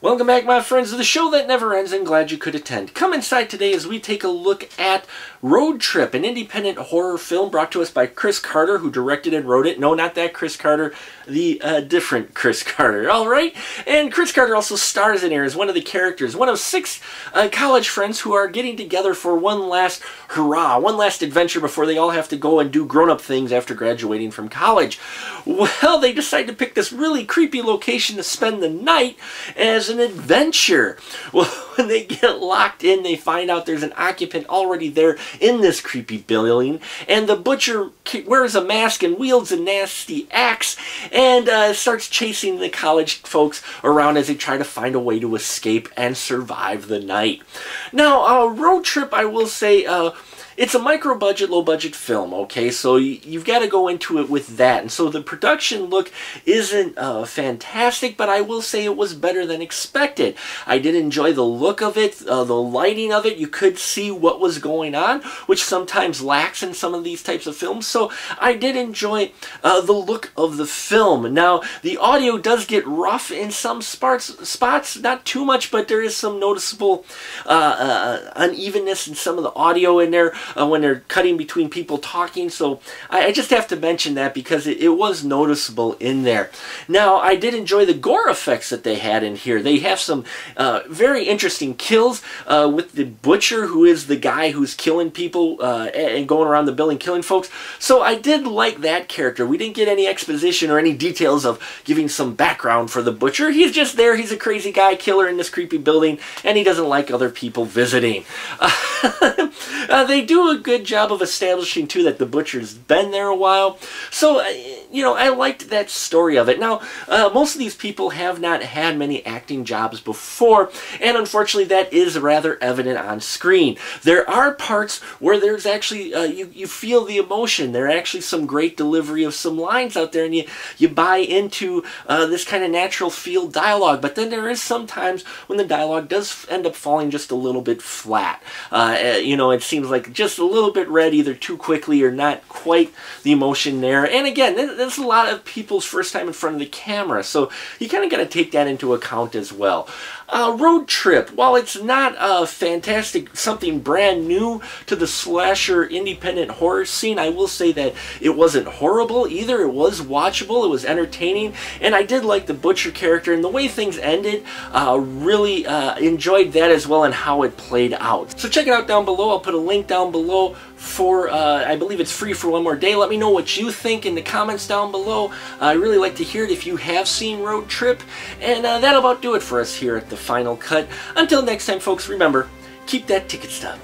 Welcome back, my friends, to the show that never ends and glad you could attend. Come inside today as we take a look at Road Trip, an independent horror film brought to us by Chris Carter, who directed and wrote it. No, not that Chris Carter, the uh, different Chris Carter, all right? And Chris Carter also stars in here as one of the characters, one of six uh, college friends who are getting together for one last hurrah, one last adventure before they all have to go and do grown up things after graduating from college. Well, they decide to pick this really creepy location to spend the night as an adventure. Well, when they get locked in, they find out there's an occupant already there in this creepy building, and the butcher wears a mask and wields a nasty axe and uh, starts chasing the college folks around as they try to find a way to escape and survive the night. Now, a road trip, I will say, uh, it's a micro budget, low budget film, okay? So you've got to go into it with that. And so the production look isn't uh, fantastic, but I will say it was better than expected. I did enjoy the look of it, uh, the lighting of it. You could see what was going on, which sometimes lacks in some of these types of films. So I did enjoy uh, the look of the film. Now, the audio does get rough in some spots, spots not too much, but there is some noticeable uh, uh, unevenness in some of the audio in there uh, when they're cutting between people talking. So I, I just have to mention that because it, it, was noticeable in there. Now, I did enjoy the gore effects that they had in here. They have some uh, very interesting kills uh, with the butcher, who is the guy who's killing people uh, and going around the building killing folks. So I did like that character. We didn't get any exposition or any details of giving some background for the butcher. He's just there. He's a crazy guy killer in this creepy building, and he doesn't like other people visiting. Uh, they do a good job of establishing, too, that the butcher's been there a while. So, uh, you know, I liked that story of it. Now, uh, most of these people have not had many acting jobs before, and unfortunately, that is rather evident on screen. There are parts where there's actually, uh, you, you feel the emotion. There are actually some great delivery of some lines out there, and you, you buy into uh, this kind of natural field dialogue. But then there is sometimes when the dialogue does end up falling just a little bit flat. Uh, you know, it seems like just a little bit read either too quickly or not quite the emotion there. And again, this is a lot of people's first time in front of the camera, so you kind of got to take that into account as well. Uh, Road Trip, while it's not a fantastic, something brand new to the slasher independent horror scene, I will say that it wasn't horrible either. It was watchable, it was entertaining, and I did like the Butcher character and the way things ended. Uh, really uh, enjoyed that as well and how it played out. So check it out down below. I'll put a link down below for, uh, I believe it's free for one more day. Let me know what you think in the comments down below. I really like to hear it if you have seen Road Trip. And uh, that'll about do it for us here at the Final Cut. Until next time, folks, remember, keep that ticket stub.